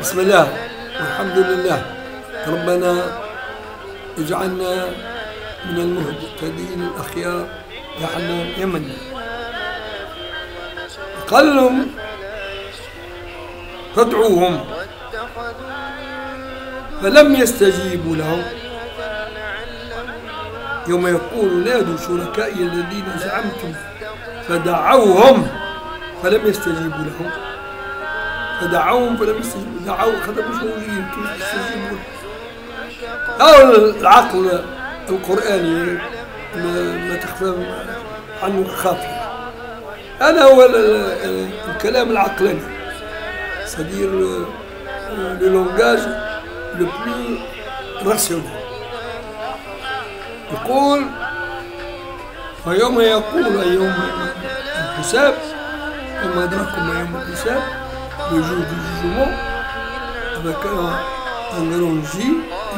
بسم الله. والحمد لله. ربنا اجعلنا من المهتدين الأخيار. يا حنان. يا منان قال لهم فادعوهم. فلم يستجيبوا لهم. يوم يقول نادوا شركائي الذين زعمتم. فدعوهم. فلم يستجيبوا لهم. فدعوهم فلم يستجيبوا خذوا مش موجودين كيف يستجيبوا هذا العقل القرآني ما, تخفى عنه خاطر هذا هو ال- ال- الكلام العقلاني. Le, le langage le plus rationnel. يقول ويوم يقول يوم الحساب وما أدراكم يوم الحساب le jour du jugement avec un, un grand J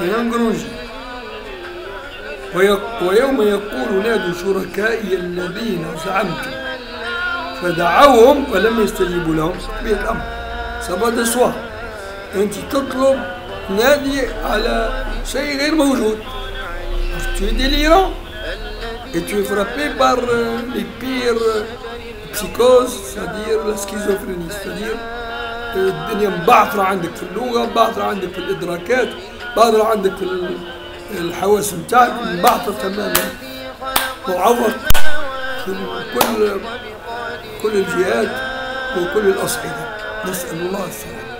et un ويق- ويوم يقول نادوا شركائي الذين زعمتم فدعوهم فلم يستجيبوا لهم تطبيق الأمر سبب دو سوا أنت تطلب نادي على شيء غير موجود tu es délirant et tu es frappé par euh, les pires euh, psychoses, c'est-à-dire la schizophrénie, c'est-à-dire euh, الدنيا مبعثرة عندك في اللغة مبعثرة عندك في الإدراكات مبعثرة عندك في ال- الحواس متاعك مبعثرة تماما. معوق في كل كل الجهات وكل الأصعدة. نسأل الله السلامة.